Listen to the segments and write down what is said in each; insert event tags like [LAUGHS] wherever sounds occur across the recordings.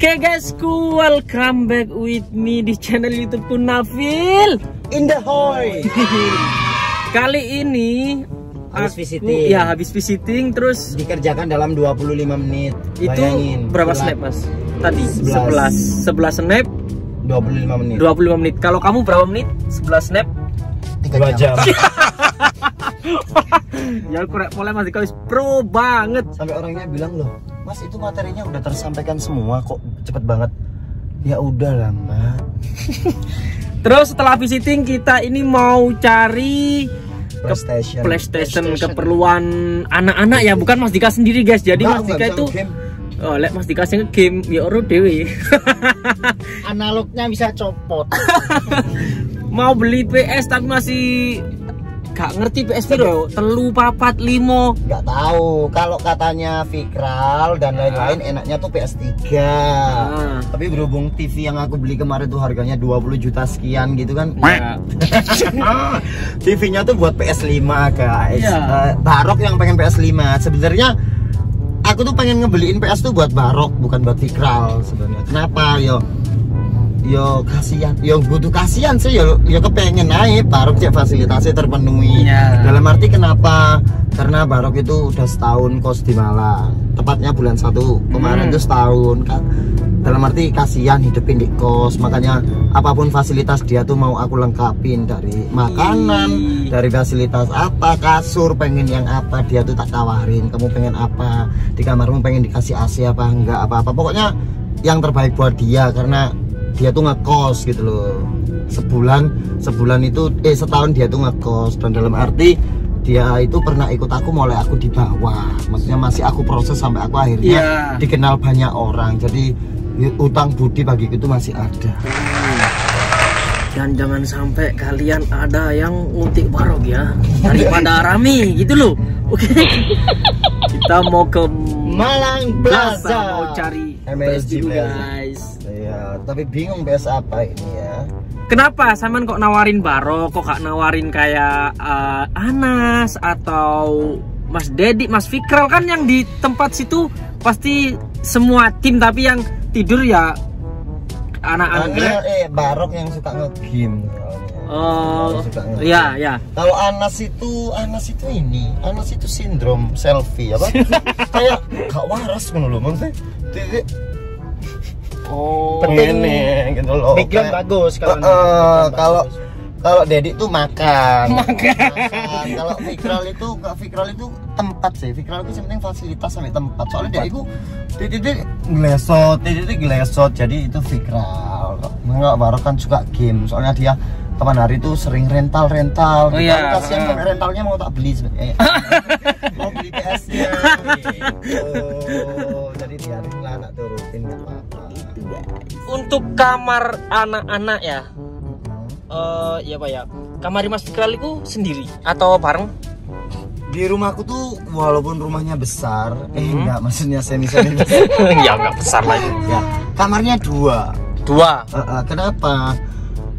Oke guysku, welcome back with me di channel YouTube Nafil. In the hoy. [LAUGHS] Kali ini Habis aku- visiting. Ya, habis visiting terus Dikerjakan dalam 25 menit. itu Bayangin, berapa snap, Mas? Tadi 11. 11 11 snap 25 menit. 25 menit. Kalau kamu berapa menit? 11 snap? 3 jam. [LAUGHS] [LAUGHS] ya korek mulai Mas Dika wis pro banget. Sampai orangnya bilang loh, Mas itu materinya udah tersampaikan semua kok cepet banget. Ya udah lah mbak. [LAUGHS] Terus setelah visiting kita ini mau cari PlayStation. PlayStation keperluan anak-anak ya, bukan Mas Dika sendiri guys. Jadi Nggak, Mas Dika itu game. Oh, lek Mas Dika sing game ya ora dewe. analognya bisa copot. [LAUGHS] Mau beli PS tapi masih gak ngerti PS piro, telu papat limo. Nggak tahu. Kalau katanya Vikral dan lain-lain enaknya tuh PS3. Ah. Tapi berhubung TV yang aku beli kemarin tuh harganya 20 juta sekian gitu kan. [LAUGHS] Ya. TV-nya tuh buat PS5 guys. Iya. Eh, Barok yang pengen PS5. Sebenarnya aku tuh pengen ngebeliin PS tuh buat Barok bukan buat Vikral sebenarnya. Kenapa yo? Yo kasihan, yo butuh kasihan sih yo yo kepengen naik Barok cek fasilitasnya terpenuhi. Iya. Dalam arti kenapa? Karena Barok itu udah setahun kos di Malang. Tepatnya bulan satu kemarin Hmm. tuh setahun kan. Dalam arti kasihan hidupin di kos, makanya apa pun fasilitas dia tuh mau aku lengkapin dari makanan, dari fasilitas apa, kasur pengen yang apa dia tuh tak tawarin. Kamu pengen apa? Di kamarmu pengen dikasih AC apa enggak apa-apa. Pokoknya yang terbaik buat dia karena dia tuh ngekos gitu loh. Sebulan sebulan itu eh setahun dia tuh ngekos dan dalam arti dia itu pernah ikut aku mulai aku di bawah maksudnya masih aku proses sampai aku akhirnya Iya. dikenal banyak orang jadi utang budi bagiku itu masih ada Dan jangan sampai kalian ada yang ngutik barok ya daripada rame gitu loh. Oke. [LAUGHS] Kita mau ke Malang Plaza mau cari MSG guys. Iya, tapi bingung PS apa ini ya Kenapa Saman kok nawarin Barok, kok gak nawarin kayak eh, Anas atau Mas Dedi, Mas Fikral kan yang di tempat situ pasti semua tim tapi yang tidur ya anak-anak. Karena eh Barok yang suka nge-game Oh, Suka nge-game. ya ya. Kalau Anas itu Anas itu ini, Anas itu sindrom selfie apa? [LAUGHS] Kayak gak waras lho, maksudnya. Oh, pengen nih gitu loh. Background Kayak- bagus kalau Eh, eh, kalau kalau Dedi tuh makan. Makan. Kalau Fikral itu Kak Fikral itu tempat sih. Fikral itu sebenarnya fasilitas sampai tempat. Soalnya dia itu titik glesot, titik glesot. Jadi itu Fikral. Enggak baru kan suka game. Soalnya dia kapan hari itu sering rental rental. Oh, iya. Kasihan sampai rentalnya mau tak beli sebenarnya. [LAUGHS] mau beli PS-nya. gitu. [LAUGHS] Jadi dia lah anak turutin apa-apa. Untuk kamar anak-anak ya. Eh, ya Pak ya. Kamar Mas Fikral itu sendiri atau bareng? di rumahku tuh walaupun rumahnya besar eh Hmm. enggak maksudnya semi semi [LAUGHS] ya nggak besar lagi. ya kamarnya dua Dua. Eh, eh, kenapa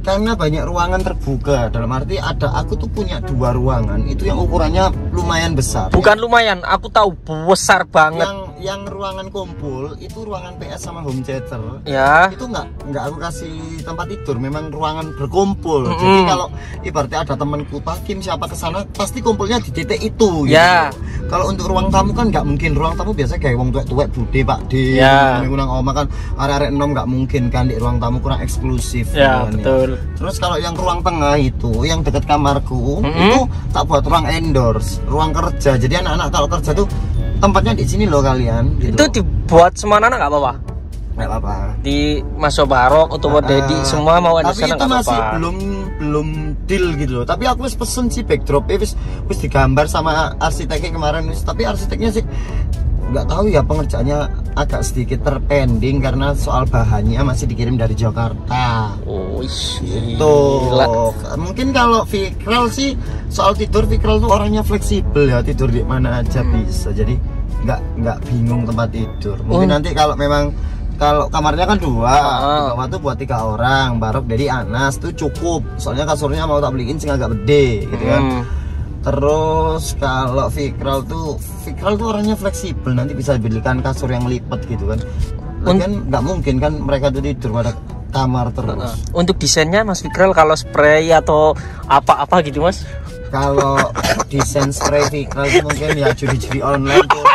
karena banyak ruangan terbuka dalam arti ada aku tuh punya dua ruangan itu yang ukurannya lumayan besar Bukan lumayan, aku tahu besar banget. yang yang ruangan kumpul itu ruangan PS sama home theater Ya. itu nggak nggak aku kasih tempat tidur memang ruangan berkumpul Mm-mm. jadi kalau ibaratnya ada temanku takim siapa ke sana pasti kumpulnya di titik itu gitu. Ya. kalau untuk ruang tamu kan nggak mungkin ruang tamu biasa kayak wong tuwek tuwek bude pak di Ya. kurang oma kan area-area enom nggak mungkin kan di ruang tamu kurang eksklusif Ya, gitu kan betul. terus kalau yang ruang tengah itu yang dekat kamarku Mm-mm. itu tak buat ruang endorse ruang kerja. Jadi anak-anak kalau kerja tuh tempatnya di sini loh kalian gitu Itu dibuat semana nggak apa-apa. nggak apa-apa. Di Mas Barok atau buat Dedi Ah, semua mau ada tapi sana itu nggak masih apa-apa. belum belum deal gitu loh. Tapi aku wis pesen sih backdrop wis wis digambar sama arsiteknya kemarin wis. Tapi arsiteknya sih nggak tahu ya pengerjaannya agak sedikit terpending karena soal bahannya masih dikirim dari Jakarta. Oh, itu mungkin kalau Fikral sih soal tidur Fikral tuh orangnya fleksibel ya tidur di mana aja Hmm. bisa. Jadi nggak nggak bingung tempat tidur. Mungkin Oh. nanti kalau memang kalau kamarnya kan dua di bawah tuh buat tiga orang barok jadi Anas tuh cukup. Soalnya kasurnya mau tak beliin sih agak gede gitu kan. Hmm. Terus kalau Fikral tuh Fikral tuh orangnya fleksibel nanti bisa belikan kasur yang lipat gitu kan kan nggak mungkin kan mereka tuh tidur pada kamar terus Untuk desainnya Mas Fikral kalau spray atau apa-apa gitu Mas? kalau [LAUGHS] desain spray Fikral mungkin ya judi-judi online tuh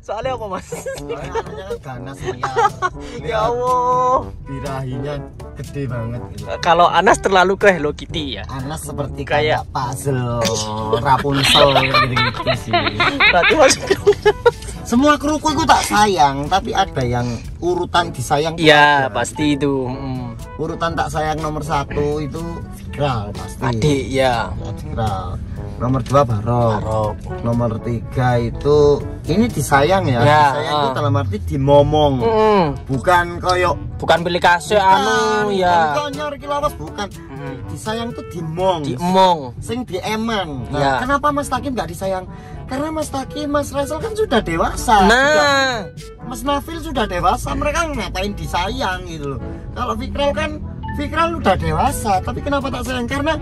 Soalnya apa Mas? Soalnya kan ganas liar [LAUGHS] ya Allah. birahinya gede banget gitu. Kalau Anas terlalu ke Hello Kitty ya. Anas seperti Kayak- puzzle [LAUGHS] Rapunzel gitu-gitu sih Berarti Fikral. [LAUGHS] semua kruku itu tak sayang tapi ada yang urutan disayang Iya, ada. pasti itu. Mm. urutan tak sayang nomor satu itu Fikral pasti Adik ya. Fikral nomor dua Barok Barok. nomor tiga itu ini disayang ya, Ya, disayang itu ah. dalam arti dimomong Mm. bukan koyok Bukan pilih kasih anu ya. konyor iki lawas bukan Mm. disayang tuh dimong Diemong. sing dieman nah, Ya. kenapa Mas Takim nggak disayang karena Mas Takim Mas Raisel kan sudah dewasa Sudah- Nah, Mas Nafil sudah dewasa mereka ngapain disayang gitu loh kalau Fikral kan Fikral udah dewasa tapi kenapa tak sayang karena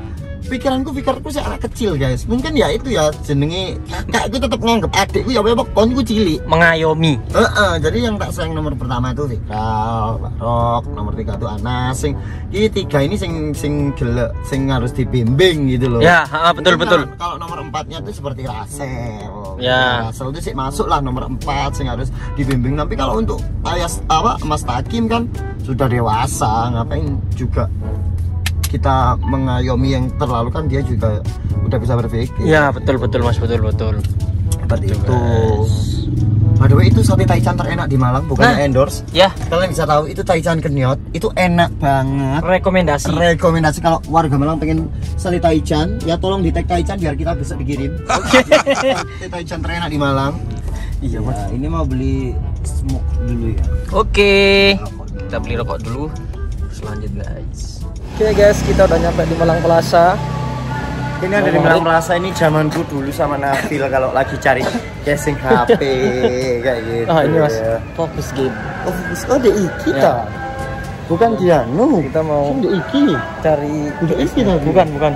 pikiranku pikiranku sih anak kecil guys mungkin ya itu ya jenenge kakakku tetap nganggep adikku ya bebek konku cilik mengayomi. Heeh, jadi yang tak sayang nomor pertama itu Fikral, Barok, nomor tiga itu Anas, sing ini tiga ini sing sing gele, sing harus dibimbing gitu loh. Ya, ha, betul Mungkin betul. Kalau, kalau nomor empatnya itu seperti Rasel. Ya. Rasel itu sih masuk lah nomor empat sing harus dibimbing. Tapi kalau untuk ayas apa Mas Takim kan sudah dewasa, ngapain juga kita mengayomi yang terlalu kan dia juga udah bisa berpikir. Ya, betul betul Mas, betul betul. Seperti itu. By the way itu sate taichan terenak di Malang bukannya Nah. endorse. Ya, Kalian bisa tahu itu taichan kenyot itu enak banget. rekomendasi. Rekomendasi kalau warga Malang pengen sate taichan ya tolong di tag taichan biar kita bisa dikirim. [LAUGHS] Sate taichan terenak di Malang. Iya, Mas. Ya, ini mau beli smoke dulu ya. Oke. Kita beli rokok dulu. Selanjut guys. Oke guys, kita udah nyampe di Malang Plaza. Ini ada di Malang Plaza ini zamanku dulu sama Nabil kalau lagi cari casing HP [LAUGHS] kayak gitu. Ah, ini Mas, ya. fokus game. Oh, fokus. oh di iki Ya. ta. Bukan dia, no. Kita mau Di iki. cari Udah iki tadi. bukan, bukan.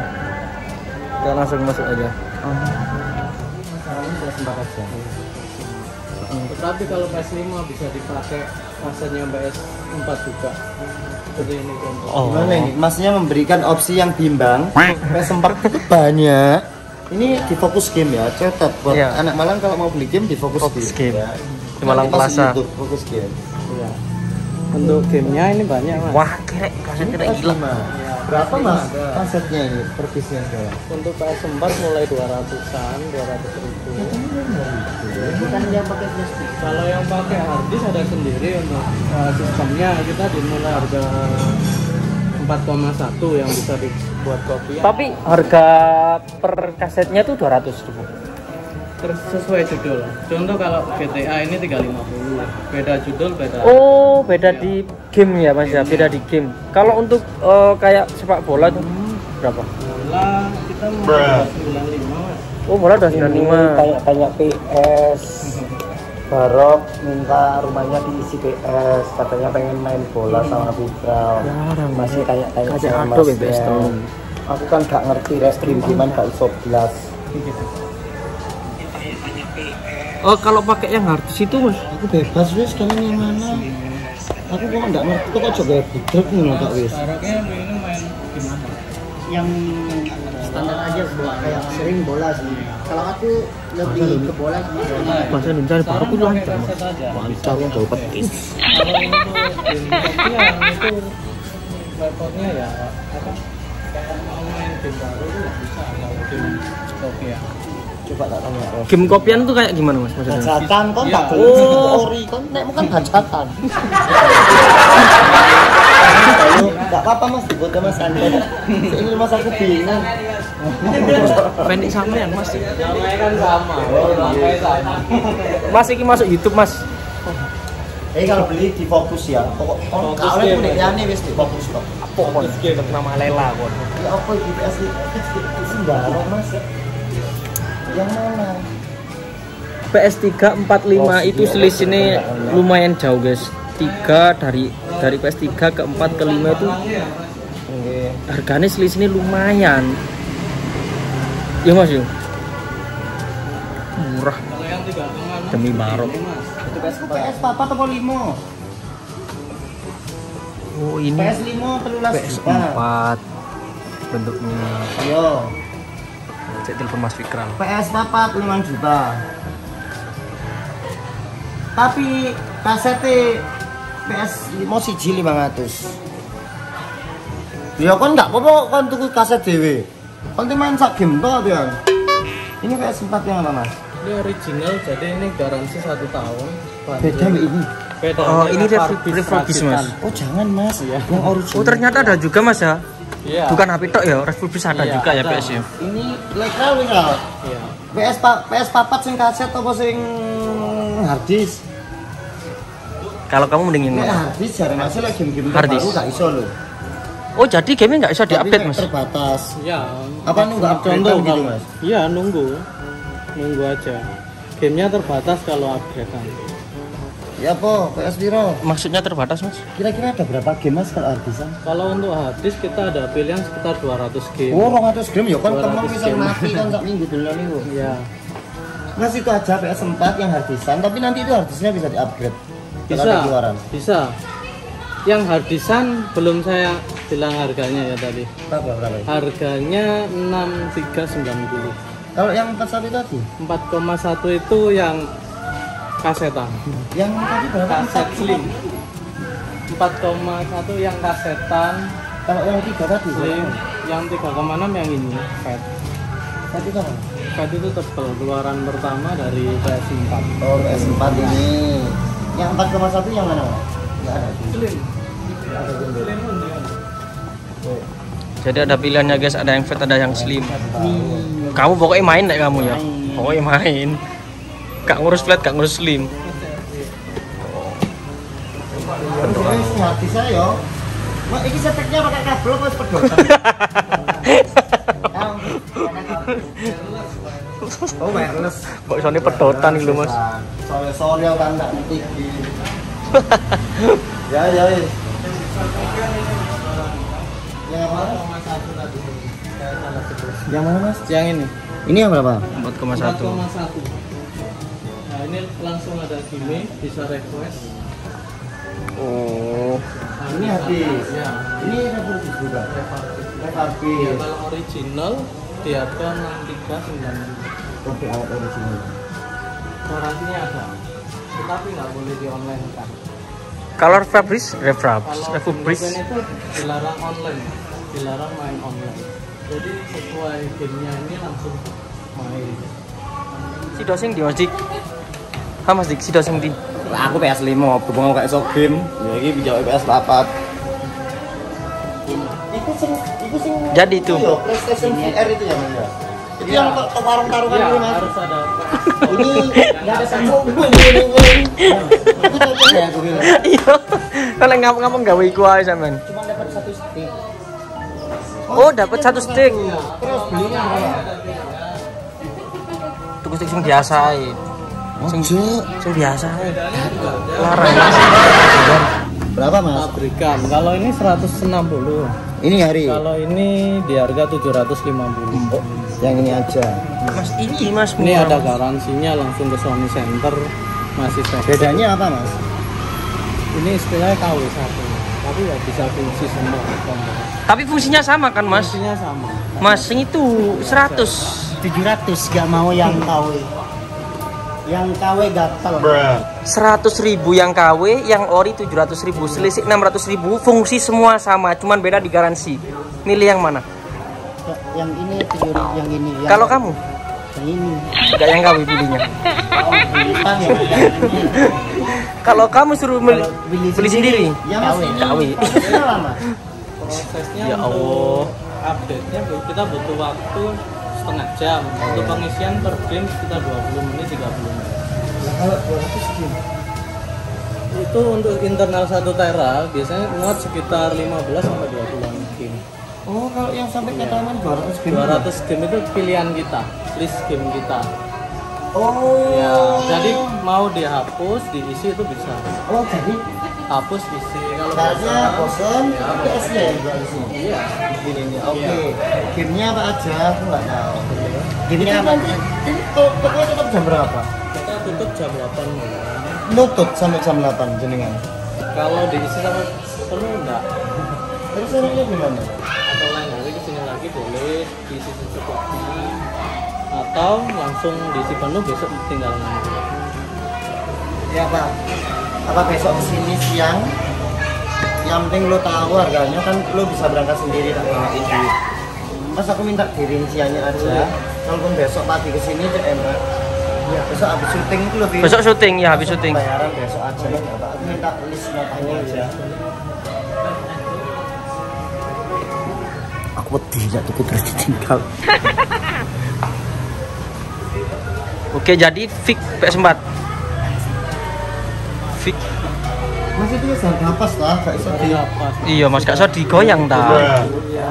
Kita langsung masuk aja. Tetapi kalau PS5 bisa dipakai masanya PS4 juga. Jadi ini contoh. Oh. Gimana ini? Masnya memberikan opsi yang bimbang. PS4 itu banyak. Ini di fokus game ya, catat buat Iya. anak Malang kalau mau beli game di fokus, Fokus game. Ya. Di Malang Plaza. Fokus game. Iya. Untuk gamenya ini banyak mas. Wah, keren kaset gila. PS5. Berapa mas kasetnya ini per piece-nya sekarang? Untuk PS4 mulai 200-an, 200 ribu. Bukan dia pakai plastik. Kalau yang pakai harddisk ada sendiri untuk uh, sistemnya kita dimulai harga 4,1 yang bisa dibuat kopi. Tapi harga per kasetnya tuh 200 ribu. terus sesuai judul. Contoh kalau GTA ini 350. Beda judul beda. Oh, beda di game ya Mas ya, beda di game. Kalau untuk eh, kayak sepak bola tuh berapa? Bola kita mulai 95 mas. Oh, bola udah 95. Tanya-tanya PS. Barok minta rumahnya diisi PS, katanya pengen main bola sama Fikral. Masih tanya-tanya Kasih sama. PS tuh. Aku kan gak ngerti restream gimana gak iso belas. Oh, kalau pakai yang harddisk itu Mas. Aku bebas wis kalian yang mana? Aku kok nggak ngerti kok coba budrek nih loh kak wis. Baroknya ini main gimana? Yang standar aja bola kayak sering bola sih. Kalau aku lebih ke bola sih. Bahasa Indonesia baru aku lancar. Mantap yang jauh petis. Kalau itu repotnya ya apa? Main game baru itu nggak bisa kalau game kopian. Coba tak tanya. Ros. Game kopian tuh kayak gimana Mas maksudnya? Bacatan kon Iya. tak Oh. ori kon nek bukan Enggak apa-apa Mas dibuat Mas santai. Ini Mas aku bingung. Pendek sampean Mas. Namanya kan sama, namanya sama. Mas iki masuk YouTube Mas. Eh kalau beli di fokus ya. Pokok kon game, punya ya. nih wis di fokus kok. Apa kon? Untuk nama Lela kon. Ya apa di PS itu sembarang Mas. Yang mana? PS3 45 Oh, itu iya, selisihnya iya, iya. lumayan jauh guys. 3 dari dari PS3 ke 4 ke 5 itu Oke. harganya selisihnya lumayan. Ya Mas yo. Murah juga dengan Demi Barok. Itu PS PS papa atau limo? Oh ini PS limo telulas juta. PS4 bentuknya. Yo, Cek telepon Mas Fikral. PS papa 5 juta. Tapi kasetnya PS limo siji 500. Ya kan enggak apa-apa kan tuku kaset dhewe. Kan main sak game toh dia. Ini PS4 yang apa, Mas? Ini original, jadi ini garansi satu tahun. Beda ini. Beda. Oh, ini refurbish refurbish, Mas. Oh, jangan, Mas. Yang original. Oh ternyata ada juga Mas ya. Iya. Bukan HP tok ya, refurbish ada Iya, juga ya. PS ya. Ini legal legal. Iya. PS PS papat sing kaset apa sing hard disk? Kalau kamu mending yang Nek mana? hard disk jare Mas lek game-game terbaru disk. gak iso lho. Oh jadi game nggak bisa diupdate Mas? Terbatas. Iya. Apa nunggu update Contoh gitu, kalau- Mas? Iya, nunggu. Nunggu aja. Gamenya terbatas kalau upgrade-an. Ya po, PS piro? Maksudnya terbatas Mas? Kira-kira ada berapa game Mas kalau hard disk? Kalau untuk hadis kita ada pilihan sekitar 200 game. Oh, 200 game ya kan 200 temen bisa mati kan sak minggu dulu niku. Iya. Mas itu aja PS4 yang hard diskan, tapi nanti itu hard disknya bisa di-upgrade. Bisa. keluaran. Bisa. Yang hardisan belum saya bilang harganya ya tadi. Berapa berapa? ya? Harganya 6390. Kalau yang 41 tadi, 4,1 itu yang kasetan. yang tadi berapa? Kaset slim. 4,1 yang kasetan, Kalau yang tiga tadi, slim. Yang 3,6 yang ini, fat. Tadi berapa? Fat itu tebal keluaran pertama dari PS4. Oh, PS4 ini. Yang 4,1 yang mana? Mas? Enggak ada. Slim. Ada Slim. Jadi ada pilihannya guys, ada yang fat, ada yang slim. Kamu pokoknya main deh kamu ya. Pokoknya main. Gak ngurus flat, gak ngurus slim. Ini sing hati saya yo. Mak iki seteknya pakai kabel apa sepedotan? [LAUGHS] Oh, wireless. Kok soalnya pedotan gitu Mas. Soalnya soalnya kan enggak ngerti. Ya, ya, ya. Yang mana? Yang mana, Mas? Yang ini. Ini yang berapa? 4,1. 4,1. Nah, ini langsung ada gini, bisa request. Oh. Nah, Ini habis. Ya. Ini revolusi juga. Ya, Revolusi. kalau original Diarto 6390 kopi awet original garansinya ada tetapi nggak boleh di online kan Color Fabrics, Refrabs, Refubris. itu dilarang online, dilarang main online. Jadi sesuai gamenya ini langsung main. Si dosing di Masdik. Ha Masdik, si dosing di. Aku PS5, berhubung kayak sok game. Ya iki bijak PS 4. Jadi itu. Iya, PlayStation VR itu ya, Mas ya. Itu yang ke warung taruhan Iya, itu, Mas. harus ada [LAUGHS] Ini [LAUGHS] enggak ada [LAUGHS] bilang. Iya. Kalau ngomong-ngomong gawe iku ae sampean. Cuma dapat satu stick. Oh, dapat satu stick. Terus belinya berapa? Tuku stick sing biasa ae. Sing sing biasa ae. Larang. Berapa, Mas? pabrikan. Kalau ini 160. Ini hari. Kalau ini di harga 750. Oh, yang ini aja. Mas ini Mas. Ini ada Mas. garansinya langsung ke Sony Center masih sehat. Bedanya apa, Mas? Ini istilahnya KW1. Tapi ya bisa fungsi semua. Tapi fungsinya sama kan Mas? Fungsinya sama. Mas itu 100. 700 gak mau yang KW. Yang KW gatel. 100 ribu yang KW, yang ori 700 ribu, selisih 600 ribu, fungsi semua sama, cuman beda di garansi. Milih yang mana? Yang ini 700 yang ini. Yang Kalau kamu, yang ini. enggak yang KW pilihnya. Oh. Kalau kamu suruh beli, beli beli sendiri, Ya, KW. KW. prosesnya lama. [LAUGHS] Prosesnya Ya untuk update-nya kita butuh waktu setengah jam. Untuk pengisian per game sekitar 20 menit 30 menit. Nah, kalau 200 game. Itu untuk internal 1 tera biasanya muat sekitar 15 sampai 20 game. Oh, kalau yang sampai kataman 200 game. 200 game itu pilihan kita, list game kita. Oh. Ya, jadi mau dihapus, diisi itu bisa. Oh, jadi Hapus isi kalau bosan, bosan, ya, PS nya di sini. Iya. Di sini nih. Oke. Iya. Gamenya apa aja? Aku nggak tahu. Gamenya apa? nanti ini to- tokonya tetap jam berapa? Kita tutup jam 8 malam. Nutut sampai jam 8 jenengan. Kalau diisi sama penuh enggak? Terus orangnya gimana? Atau lain hari ke sini lagi boleh diisi secukupnya. Atau langsung diisi penuh besok tinggal nunggu. Ya Pak. Apa besok ke sini siang? Yang penting lo tahu harganya kan lo bisa berangkat sendiri tak bawain duit. Pas aku minta dirinciannya aja. Kalaupun besok pagi ke sini udah enak. Ya, besok habis syuting itu lebih Besok syuting ya, habis syuting. bayaran besok aja ya Pak. Aku minta list notanya aja. Aku pedih ya tuh terus ditinggal. [LAUGHS] Oke, jadi fix PS4. Fix. Masih itu harga pas lah, gak bisa di Apa? Iya, Mas gak usah digoyang ta.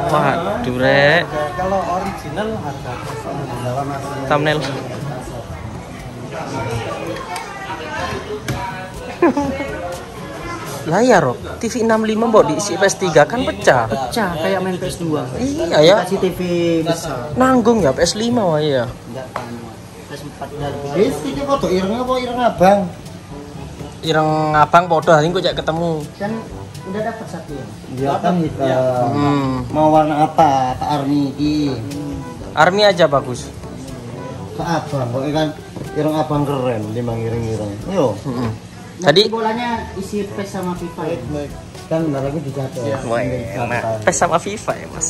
Waduh, rek. Kalau original harga Thumbnail. Lah ya, Rob. TV 65 mbok diisi PS3 kan pecah. Pecah kayak main PS2. Iya ya. Kasih TV besar. Nanggung ya PS5 wah ya. Enggak kan. PS4 dari Wis iki foto ireng apa ireng abang? Ireng abang podo hari kok cek ketemu. kan udah dapat satu ya. Dia kan hitam. Hmm. Mau warna apa? Pak Armi iki. Army aja bagus. Pak abang, pokoknya kan ireng abang keren, limang ireng-ireng. Yo. Mm-mm. Nanti Tadi bolanya isi PES sama FIFA ya. Kan bentar lagi dijatuh. Enak. PES sama FIFA ya, Mas.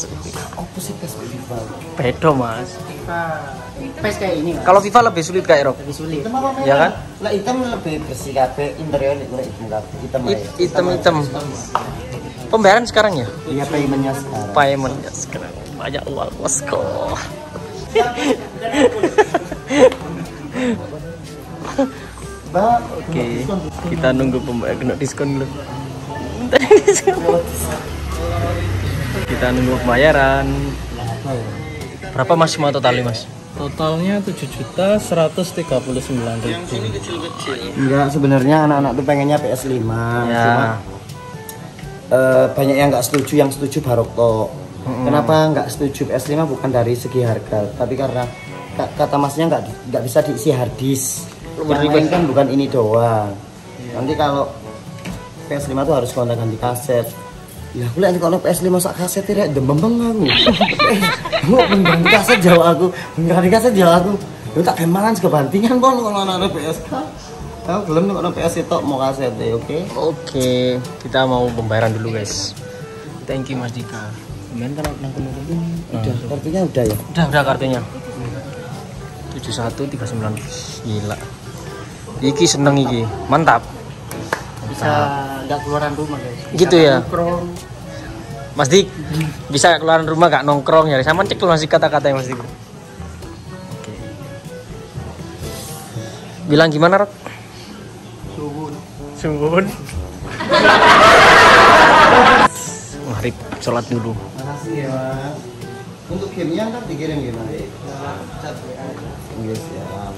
Apa sih tes FIFA? Bedo, Mas. FIFA PES kayak ini Mas. Kalau FIFA lebih sulit kayak Rob. lebih sulit. Hitam apa merah? Ya kan? Lah hitam lebih bersih kabeh, interior itu hitam kabeh. Hitam Hitam hitam. Pembayaran sekarang ya? Iya paymentnya sekarang. Payment ya sekarang. Banyak uang bosku. Mbak, Oke, kita nunggu pembayaran kena diskon dulu. Kita nunggu pembayaran. Berapa mas semua totalnya mas? Totalnya 7 juta 139 ribu. Enggak, sebenarnya anak-anak tuh pengennya PS5. Ya. Cuma eh, banyak yang nggak setuju, yang setuju Barokto. Kenapa nggak setuju PS5 bukan dari segi harga, tapi karena ka- kata masnya nggak nggak bisa diisi harddisk. Yang lain kan bukan ini doang. Nanti kalau PS5 tuh harus kontak ganti kaset. Ya aku lihat kalau PS5 sak kaset tidak demam aku. Aku mengganti kaset jauh aku, mengganti kaset jauh aku. Lu tak kemangan sekebantingan pon kalau anak PS. Aku belum nih kalau PS itu mau kaset deh, oke? Oke, kita mau pembayaran dulu guys. Thank you Mas Dika. Kalau nang kono Udah, kartunya udah ya. Udah, udah kartunya. 7139. Gila. Iki seneng iki. Mantap. Bisa nggak keluaran rumah guys. Bisa Gitu ya? nongkrong. Mas Dik, bisa keluaran rumah gak nongkrong ya? Sama cek masih kata-kata Mas Dik. Oke. Bilang gimana, Rot? Suhun. Sumbun. Maghrib, [LAUGHS] sholat dulu. Makasih ya. Untuk gamenya ntar dikirim gimana? Yes ya.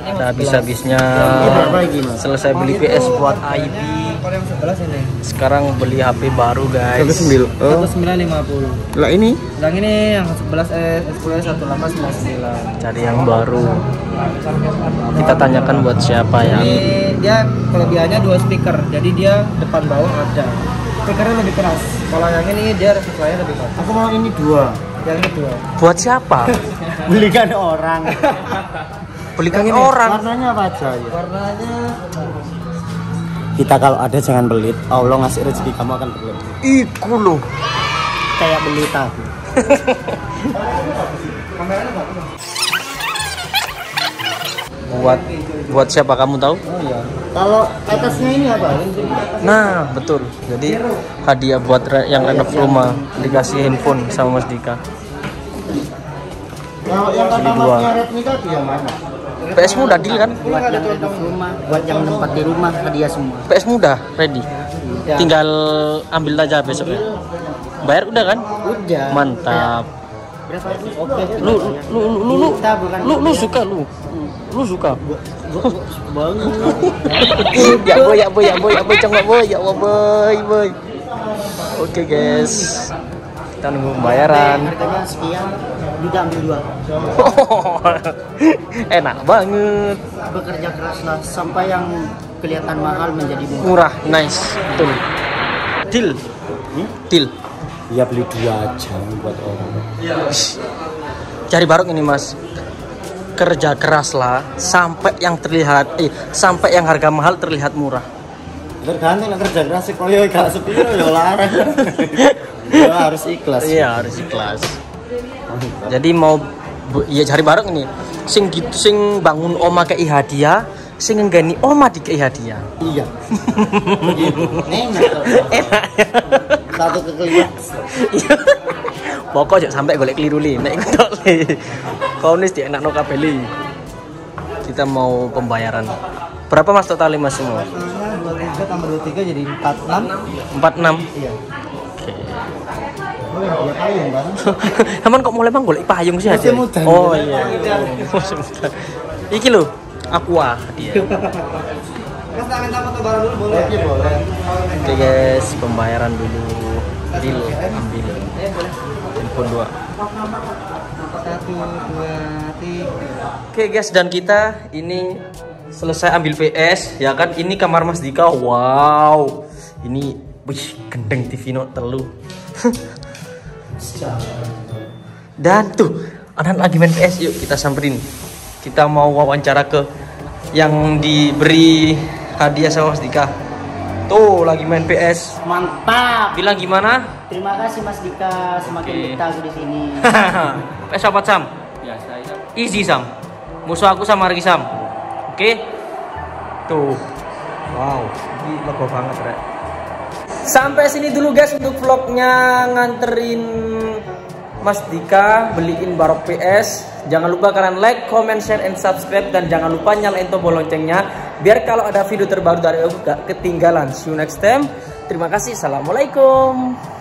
Ada habis-habisnya selesai beli PS buat ID. Kalau yang sebelah sini. Sekarang beli HP baru guys. Oh. 1950. Lah ini? Yang ini yang 11 S, S10 1899. Cari yang baru. Kita tanyakan buat siapa ya. Ini dia kelebihannya dua speaker, jadi dia depan bawah ada. Speakernya lebih keras. Kalau yang ini dia resikonya lebih keras. Aku mau ini dua. Yang ini dua. Buat siapa? [LAUGHS] Belikan orang. [LAUGHS] Belikan orang. Warnanya apa aja ya? Warnanya Kita kalau ada jangan belit. Allah ngasih rezeki kamu akan berlebih. Iku loh. Kayak beli tahu. [LAUGHS] Buat buat siapa kamu tahu? Oh iya. Kalau atasnya ini apa? Nah, betul. Jadi hadiah buat re- yang renov rumah dikasih handphone sama Mas Dika. Yang kata Jadi dua. masnya Redmi tadi yang mana? PS muda deal kan? Buat yang renov rumah, buat yang tempat di rumah hadiah semua. PS muda ready. Tinggal ambil aja besok ya. Bayar udah kan? Udah. Mantap. Berapa itu? Oke. Lu lu lu lu lu lu, lu suka lu. Lu suka. ya boy ya boy ya boy ya boy congok boy ya boy boy. Oke guys. Kita nunggu pembayaran. Harganya sekian, diambil dua. [LAUGHS] enak banget. Bekerja keraslah sampai yang kelihatan mahal menjadi murah. murah nice. Betul. Deal? Deal. Ya beli dua aja buat orang. Cari barok ini mas. Kerja keras lah sampai yang terlihat eh sampai yang harga mahal terlihat murah tergantung kerja keras sih. Koyo gak sepiro ya larang. [LAUGHS] Ya harus ikhlas. Iya harus ikhlas. Jadi mau ya cari barok ini. Sing gitu sing bangun oma ke hadiah sing nggani oma di hadiah. Iya. [LAUGHS] Enak enak. Satu ke kelima. Iya. Pokok jangan sampai golek keliru li, nek ikut tok li. Kau nis di enak no kabeh li. Kita mau pembayaran. Berapa mas total mas semua? Dua tiga tambah dua tiga jadi empat enam 46. iya Oke. kan Teman [LAUGHS] kok mulai bang golek payung sih aja? Oh iya. Muda. Iki lo, aqua dia. foto dulu boleh oke boleh Oke guys, pembayaran dulu. Deal, ambil. Handphone dua. satu dua tiga Oke guys dan kita ini selesai ambil PS ya kan ini kamar Mas Dika wow ini wih gendeng TV no telu [LAUGHS] dan tuh anak lagi main PS yuk kita samperin kita mau wawancara ke yang diberi hadiah sama Mas Dika tuh lagi main PS Mantap. bilang gimana Terima kasih Mas Dika semakin Oke. betah aku di sini. [LAUGHS] PS apa Sam biasa ya Easy Sam. Musuh aku sama Riki Sam. Oke. Tuh. Wow, ini lego banget, Rek. Sampai sini dulu guys untuk vlognya nganterin Mas Dika beliin barok PS. Jangan lupa kalian like, comment, share, and subscribe dan jangan lupa nyalain tombol loncengnya biar kalau ada video terbaru dari aku gak ketinggalan. See you next time. Terima kasih. Assalamualaikum.